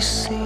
see.